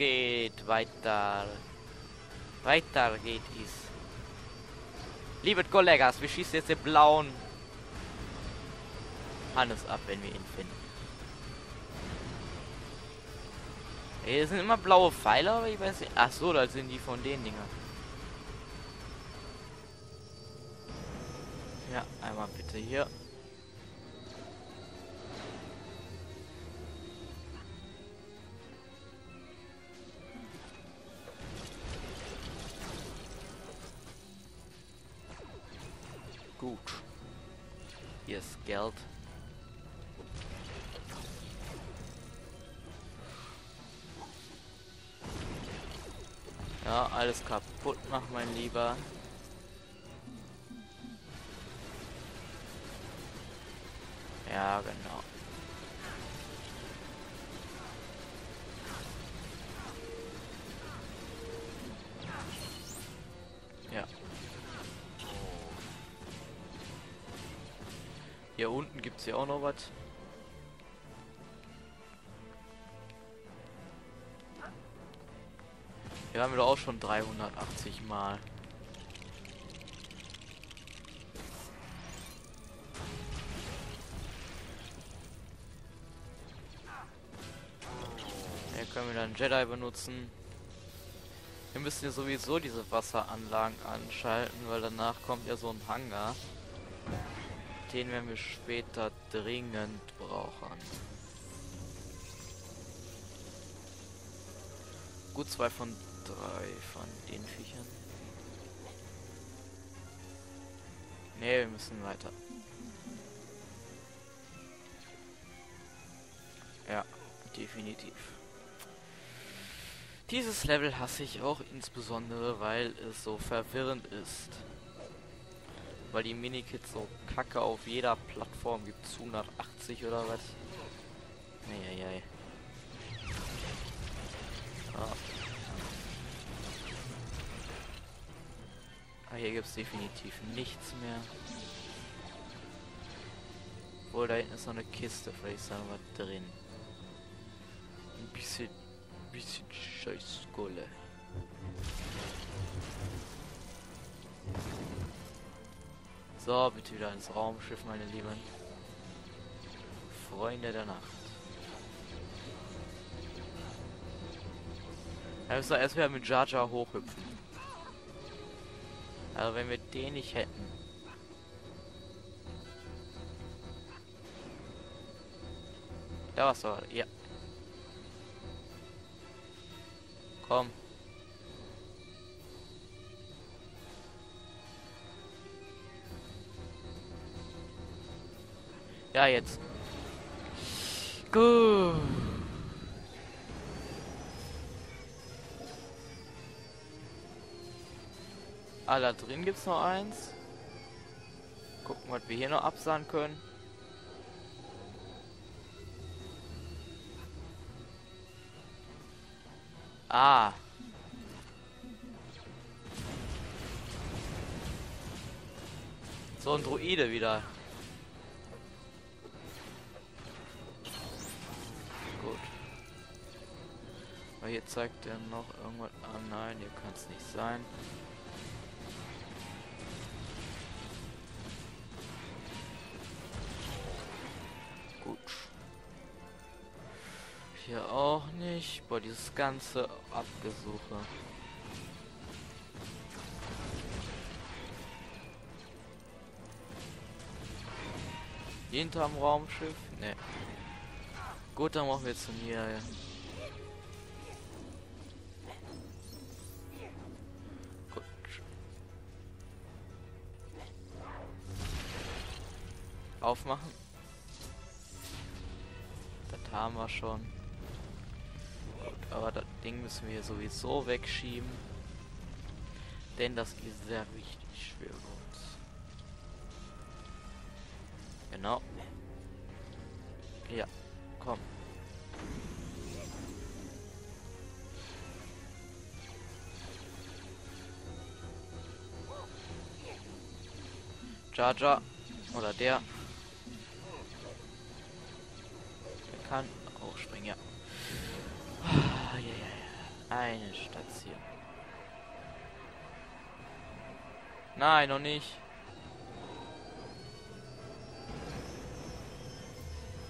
geht weiter. Weiter geht es. Liebe Kollegas, wir schießen jetzt den blauen Hannes ab, wenn wir ihn finden. Hier sind immer blaue Pfeile, aber ich weiß nicht. Ach so, da sind die von den Dinger. Ja, einmal bitte hier. Gut. Hier ist Geld. Ja, alles kaputt machen, mein Lieber. Ja, genau. Unten gibt es ja auch noch was. Wir haben wir doch auch schon 380 Mal. Hier können wir dann Jedi benutzen. Wir müssen ja sowieso diese Wasseranlagen anschalten, weil danach kommt ja so ein Hangar. Den werden wir später dringend brauchen. Gut, zwei von drei von den Viechern. Ne, wir müssen weiter. Ja, definitiv. Dieses Level hasse ich auch insbesondere, weil es so verwirrend ist. Weil die Minikits so kacke auf jeder Plattform gibt. 180 oder was? Eieiei. Ah. ah, hier gibt es definitiv nichts mehr. Wohl, da hinten ist noch eine Kiste, vielleicht ist da was drin. Ein bisschen, bisschen Scheißkohle. So, bitte wieder ins Raumschiff, meine Lieben. Freunde der Nacht. Er müssen erst wieder mit Jar Jar hochhüpfen. Also wenn wir den nicht hätten. Da was soll. Ja. Komm. Ja, jetzt. Gut. Ah, da drin gibt's noch eins. Gucken, was wir hier noch absahen können. Ah. So ein Druide wieder. Hier zeigt er noch irgendwas an. Ah, nein, hier kann es nicht sein. Hier auch nicht. Boah, dieses ganze Abgesuche. Hinterm Raumschiff? Ne. Gut, dann machen wir jetzt hier. Aufmachen. Das haben wir schon. Aber das Ding müssen wir sowieso wegschieben. Denn das ist sehr wichtig für uns. Genau. Ja, komm. Jar. Oder der. Kann auch springen, ja. eine Station. Nein, noch nicht.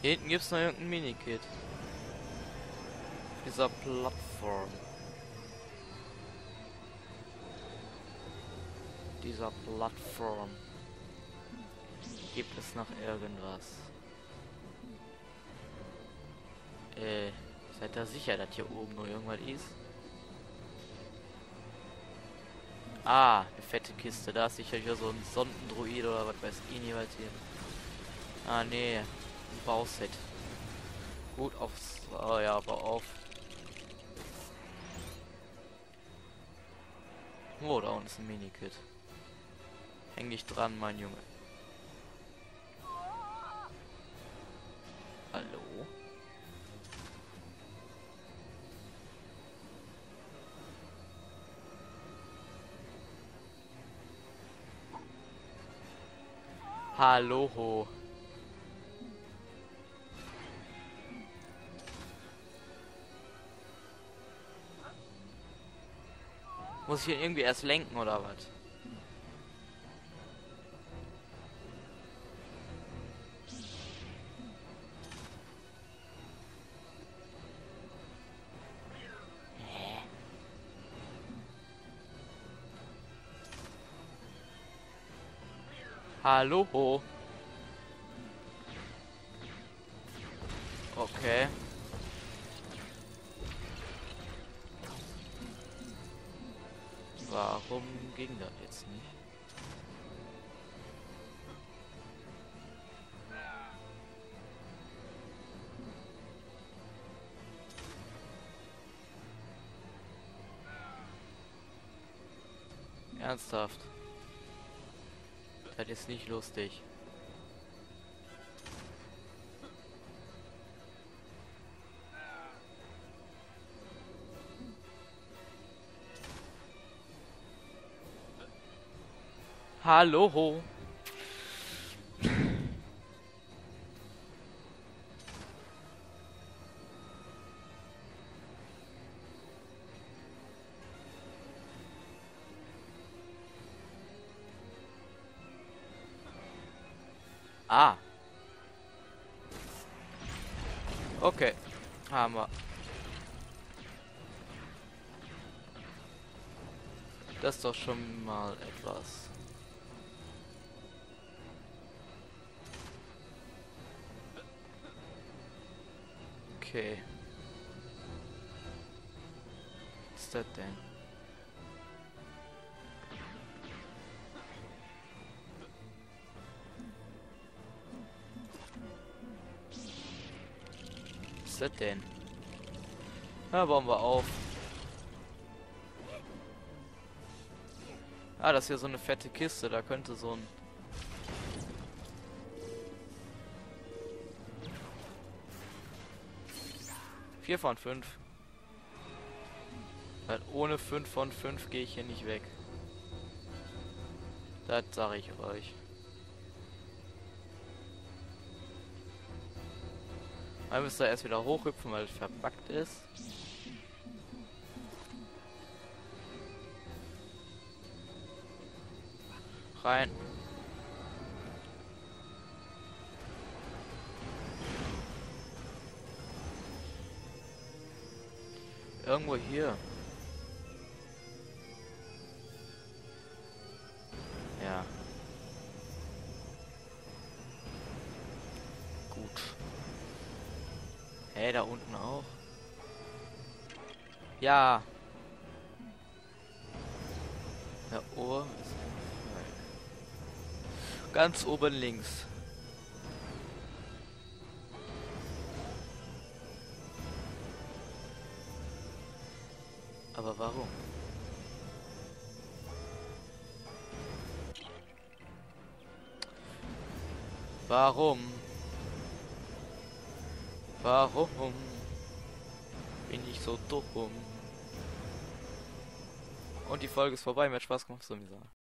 Hier hinten gibt es noch irgendein Minikit. Dieser Plattform. Dieser Plattform. Gibt es noch irgendwas? Äh, seid ihr sicher, dass hier oben noch irgendwas ist? Ah, eine fette Kiste. Da ist sicher so ein Sondendruid oder was weiß ich nicht was hier. Ah, nee. Ein Bauset. Gut aufs... Oh ja, aber auf. Oh, da unten ist ein Minikit. Häng dich dran, mein Junge. Hallo. Muss ich hier irgendwie erst lenken oder was? Hallo. Okay. Warum ging das jetzt nicht? Ernsthaft. Das ist nicht lustig. Hallo. Ah. Okay. Haben wir. Das ist doch schon mal etwas. Okay. Was ist das denn? Das denn? Ja, bauen wir auf. Ah, das ist hier so eine fette Kiste. Da könnte so ein Vier von fünf. Weil ohne fünf von fünf gehe ich hier nicht weg. Das sage ich euch. Dann müsst ihr erst wieder hochhüpfen, weil es verbackt ist. Rein. Irgendwo hier. Ja. Der Ohr ist ganz oben links. Aber warum? Warum? Warum bin ich so dumm? Und die Folge ist vorbei. Mir hat Spaß gemacht, so wie gesagt.